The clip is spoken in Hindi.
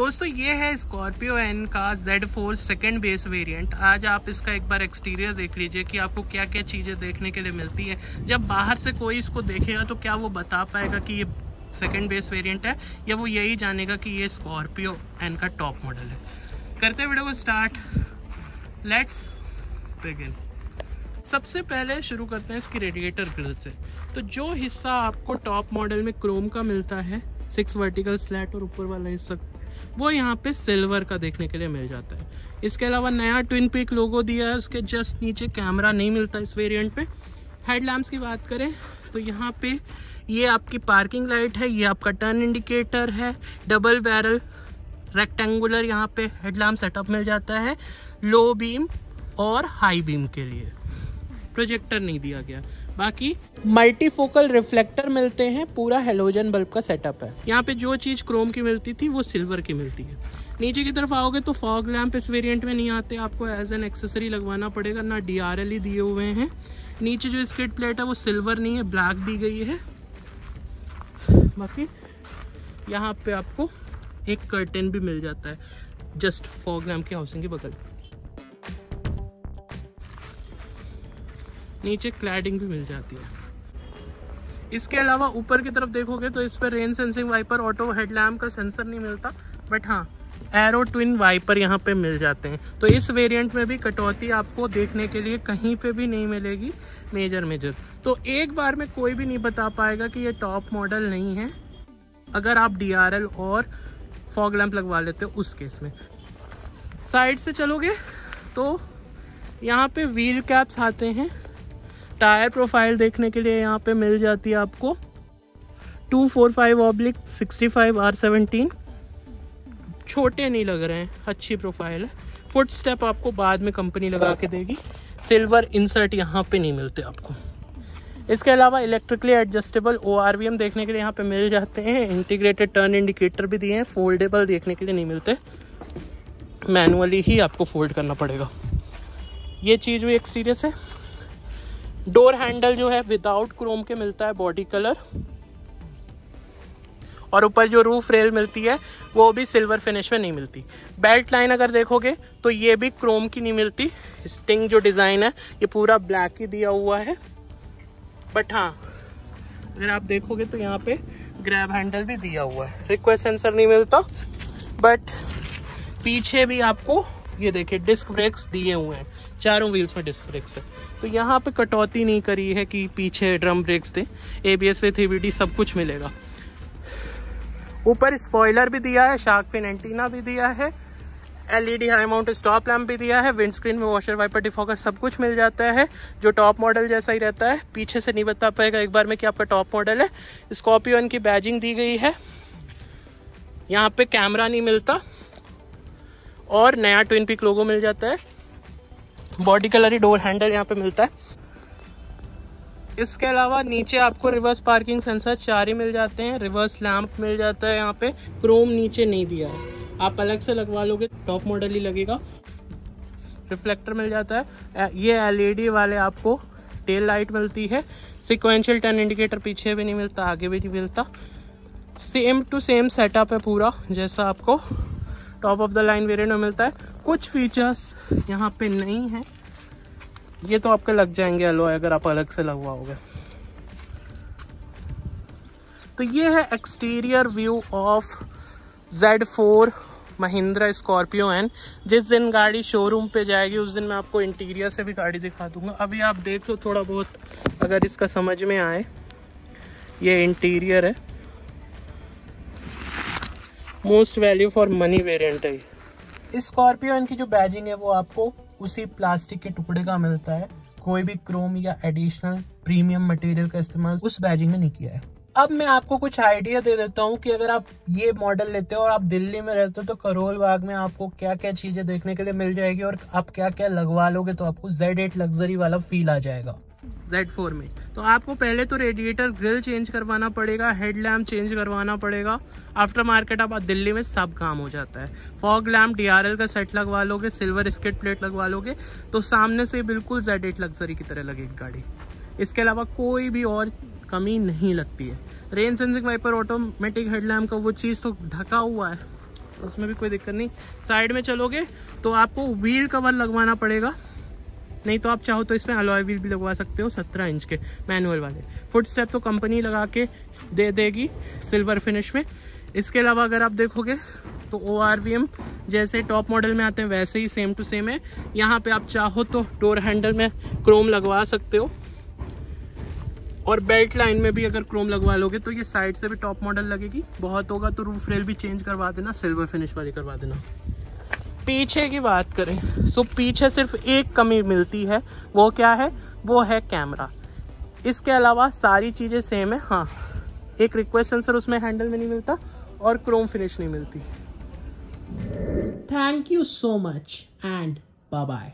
दोस्तों, ये है स्कॉर्पियो एन का Z4 four second base variant आज आप इसका एक बार एक्सटीरियर देख लीजिए कि आपको क्या क्या चीज़ें देखने के लिए मिलती है। जब बाहर से कोई इसको देखेगा तो क्या वो बता पाएगा कि ये सेकेंड बेस वेरिएंट है, या वो यही जानेगा कि ये स्कॉर्पियो एन का टॉप मॉडल है। करते वीडियो को स्टार्ट लेट्स बिगिन सबसे पहले शुरू करते हैं इसकी रेडिएटर ग्रिल से। तो जो हिस्सा आपको टॉप मॉडल में क्रोम का मिलता है सिक्स वर्टिकल स्लैट और ऊपर वाला हिस्सा वो यहाँ पे सिल्वर का देखने के लिए मिल जाता है। इसके अलावा नया ट्विन पिक लोगो दिया है, उसके जस्ट नीचे कैमरा नहीं मिलता इस वेरिएंट पे। हेडलैम्प्स की बात करें तो यहाँ पे ये आपकी पार्किंग लाइट है, ये आपका टर्न इंडिकेटर है। डबल बैरल रेक्टेंगुलर यहाँ पे हेडलैम्प सेटअप मिल जाता है लो बीम और हाई बीम के लिए। प्रोजेक्टर नहीं दिया गया। बाकी? मल्टीफोकल रिफ्लेक्टर मिलते हैं पूरा हेलोजन बल्ब का सेटअप है। यहाँ पे जो चीज़ क्रोम की मिलती थी वो सिल्वर की मिलती है। नीचे की तरफ़ आओगे तो फॉग लैंप इस वेरिएंट में नहीं आते आपको एज एन एक्सेसरी लगवाना पड़ेगा ना डी ही दिए हुए हैं। नीचे जो स्किट प्लेट है वो सिल्वर नहीं है ब्लैक दी गई है। बाकी यहाँ पे आपको एक कर्टेन भी मिल जाता है जस्ट फॉग लैम्प की हाउसिंग के बगल। नीचे क्लैडिंग भी मिल जाती है। इसके अलावा ऊपर की तरफ़ देखोगे तो इस पर rain sensing wiper auto headlamp का सेंसर नहीं मिलता बट हाँ एरो ट्विन वाइपर यहाँ पे मिल जाते हैं। तो इस वेरिएंट में भी कटौती आपको देखने के लिए कहीं पे भी नहीं मिलेगी मेजर मेजर तो एक बार में कोई भी नहीं बता पाएगा कि ये टॉप मॉडल नहीं है, अगर आप डीआरएल और फॉग लैंप लगवा लेते हो उस केस में। साइड से चलोगे तो यहाँ पे व्हील कैप्स आते हैं। टायर प्रोफ़ाइल देखने के लिए यहाँ पे मिल जाती है आपको two four five oblique sixty five R seventeen. छोटे नहीं लग रहे हैं, अच्छी प्रोफ़ाइल है। फुट स्टेप आपको बाद में कंपनी लगा के देगी। सिल्वर इंसर्ट यहाँ पे नहीं मिलते आपको। इसके अलावा इलेक्ट्रिकली एडजस्टेबल ओआरवीएम देखने के लिए यहाँ पे मिल जाते हैं। इंटीग्रेटेड टर्न इंडिकेटर भी दिए हैं। फोल्डेबल देखने के लिए नहीं मिलते। मैनुअली ही आपको फोल्ड करना पड़ेगा। ये चीज़ भी एक सीरियस है। डोर हैंडल जो है विदाउट क्रोम के मिलता है बॉडी कलर और ऊपर जो रूफ रेल मिलती है, वो भी सिल्वर फिनिश में नहीं मिलती. बेल्ट लाइन अगर देखोगे तो ये भी क्रोम की नहीं मिलती. स्टिंग जो डिज़ाइन है, ये पूरा ब्लैक ही दिया हुआ है. बट हाँ अगर आप देखोगे तो यहाँ पे ग्रैब हैंडल भी दिया हुआ है. रिक्वेस्ट सेंसर नहीं मिलता बट पीछे भी आपको ये देखिए डिस्क ब्रेक्स दिए हुए हैं। चारों व्हील्स में डिस्क ब्रेक्स है। तो यहाँ पे कटौती नहीं करी है कि पीछे ड्रम ब्रेक्स थे। ए बी एस विथ सब कुछ मिलेगा। ऊपर स्पॉइलर भी दिया है शार्क फिन एंटीना भी दिया है LED high mount stop lamp भी दिया है विंड स्क्रीन में वॉशर वाइपर डिफोकर सब कुछ मिल जाता है। जो टॉप मॉडल जैसा ही रहता है, पीछे से नहीं बता पाएगा एक बार में कि आपका टॉप मॉडल है। स्कॉर्पियो की बैजिंग दी गई है। यहाँ पे कैमरा नहीं मिलता। और नया ट्विन पिक लोगो मिल जाता है। बॉडी कलर ही डोर हैंडल यहाँ पे मिलता है। इसके अलावा नीचे आपको रिवर्स पार्किंग सेंसर चार ही मिल जाते हैं। रिवर्स लैंप मिल जाता है यहाँ पे। क्रोम नीचे नहीं दिया है। आप अलग से लगवा लोगे टॉप मॉडल ही लगेगा। रिफ्लेक्टर मिल जाता है। ये एलईडी वाले आपको टेल लाइट मिलती है। सिक्वेंशियल टर्न इंडिकेटर पीछे भी नहीं मिलता, आगे भी नहीं मिलता। सेम टू सेम सेटअप है पूरा, जैसा आपको top of the line variant में मिलता है। कुछ फीचर्स यहाँ पे नहीं है। ये तो आपके लग जाएँगे अलॉय अगर आप अलग से लगवाओगे। तो ये है exterior view of Z4 Mahindra Scorpio N जिस दिन गाड़ी शोरूम पे जाएगी, उस दिन मैं आपको इंटीरियर से भी गाड़ी दिखा दूँगा। अभी आप देख लो थोड़ा बहुत, अगर इसका समझ में आए। ये इंटीरियर है। Most value for money variant है इस स्कॉर्पियो इनकी जो बैजिंग है वो आपको उसी प्लास्टिक के टुकड़े का मिलता है। कोई भी क्रोम या एडिशनल प्रीमियम मटेरियल का इस्तेमाल उस बैजिंग में नहीं किया है। अब मैं आपको कुछ आइडिया दे देता हूँ कि अगर आप ये मॉडल लेते हो और आप दिल्ली में रहते हो तो करोल बाग में आपको क्या क्या चीज़ें देखने के लिए मिल जाएगी और आप क्या क्या लगवा लोगे तो आपको जेड एट लग्जरी वाला फील आ जाएगा। Z4 में। तो आपको पहले तो रेडिएटर ग्रिल चेंज करवाना पड़ेगा हेड लैम्प चेंज करवाना पड़ेगा। आफ्टर मार्केट आप दिल्ली में सब काम हो जाता है। फॉग लैम्प डीआरएल का सेट लगवा लोगे सिल्वर स्किट प्लेट लगवा लोगे तो सामने से बिल्कुल जेड एट लग्जरी की तरह लगेगी गाड़ी। इसके अलावा कोई भी और कमी नहीं लगती है। Rain sensing wiper automatic headlamp का वो चीज़ तो ढका हुआ है, उसमें भी कोई दिक्कत नहीं। साइड में चलोगे तो आपको व्हील कवर लगवाना पड़ेगा। नहीं तो आप चाहो तो इसमें अलॉय व्हील भी लगवा सकते हो, सत्रह इंच के मैनुअल वाले। फुट स्टेप तो कंपनी लगा के दे, देगी सिल्वर फिनिश में। इसके अलावा अगर आप देखोगे तो ओआरवीएम जैसे टॉप मॉडल में आते हैं, वैसे ही सेम टू सेम है। यहाँ पे आप चाहो तो डोर हैंडल में क्रोम लगवा सकते हो। और बेल्ट लाइन में भी अगर क्रोम लगवा लोगे तो ये साइड से भी टॉप मॉडल लगेगी। बहुत होगा तो रूफ रेल भी चेंज करवा देना सिल्वर फिनिश वाली करवा देना। पीछे की बात करें, सो पीछे सिर्फ़ एक कमी मिलती है, वो क्या है? वो है कैमरा इसके अलावा सारी चीज़ें सेम है हाँ। एक रिक्वेस्ट सेंसर उसमें हैंडल में नहीं मिलता और क्रोम फिनिश नहीं मिलती। Thank you so much and bye bye